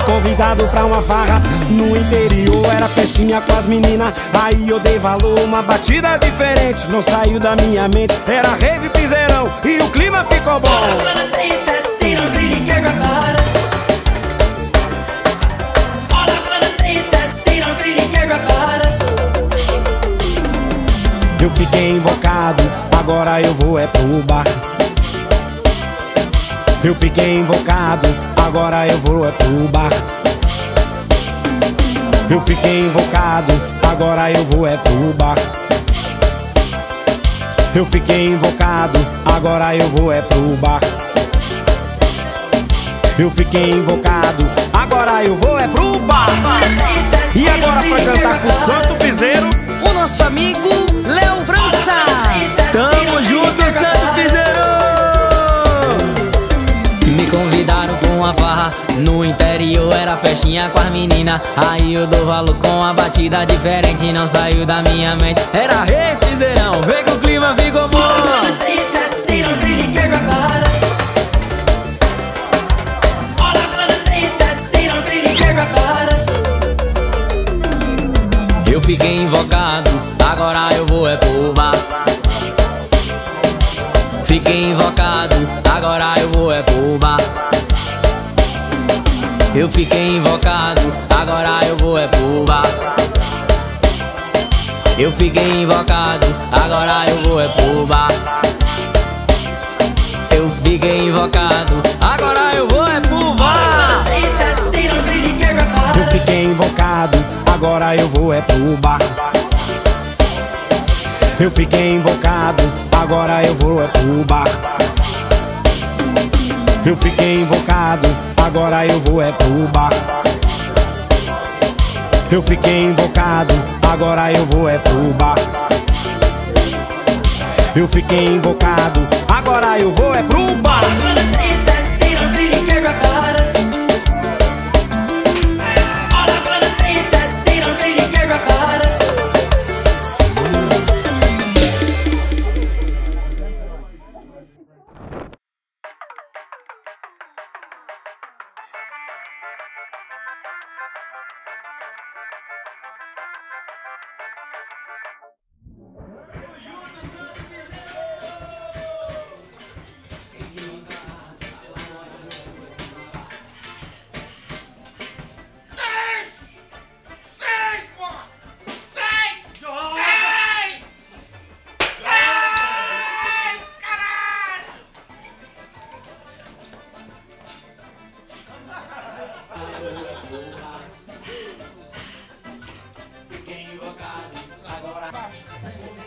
convidado pra uma farra. No interior era festinha com as meninas. Aí eu dei valor, uma batida diferente. Não saiu da minha mente Era rave piseirão. E o clima ficou bom. Eu fiquei invocado, agora eu vou é pro bar. Eu fiquei invocado, agora eu vou é pro bar Eu fiquei invocado, agora eu vou é pro bar Eu fiquei invocado, agora eu vou é pro bar Eu fiquei invocado, agora eu vou é pro bar E agora pra cantar com o Santo Piseiro O nosso amigo uma farra. No interior era festinha com as meninas. Aí eu dou valor com a batida diferente Não saiu da minha mente. Era rei, piseirão, vê que o clima ficou bom. Eu fiquei invocado, agora eu vou é pro bar. Fiquei invocado, agora eu vou é pro bar Eu fiquei invocado, agora eu vou é pro bar. Eu fiquei invocado, agora eu vou é pro bar. Eu fiquei invocado, agora eu vou é pro bar. Eu fiquei invocado, agora eu vou é pro bar. Eu fiquei invocado, agora eu vou é pro bar Eu fiquei invocado, agora eu vou é pro bar. Eu fiquei invocado, agora eu vou é pro bar. Eu fiquei invocado, agora eu vou é pro bar